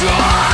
try